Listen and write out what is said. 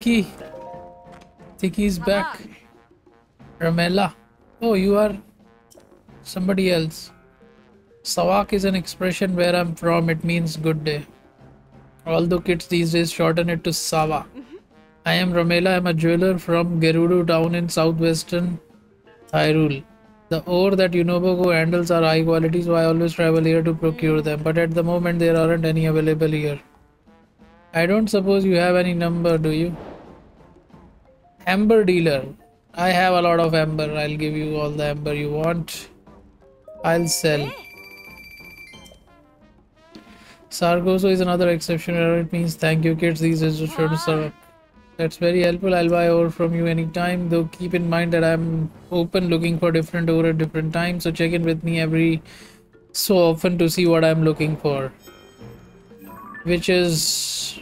Tiki. Tiki's back. Ramela. Oh, you are somebody else. Sav'aaq is an expression where I'm from. It means good day. Although kids these days shorten it to Sawa. Mm-hmm. I am Ramela. I'm a jeweler from Gerudo town in southwestern Hyrule. The ore that Unobogo handles are high quality, so I always travel here to procure them. But at the moment, there aren't any available here. I don't suppose you have any number, do you? Amber dealer. I have a lot of amber. I'll give you all the amber you want. I'll sell. Sarqso is another exception where it means thank you kids. These is to That's very helpful. I'll buy ore from you anytime. Though keep in mind that I'm open looking for different ore at different times. So check in with me every so often to see what I'm looking for. Which is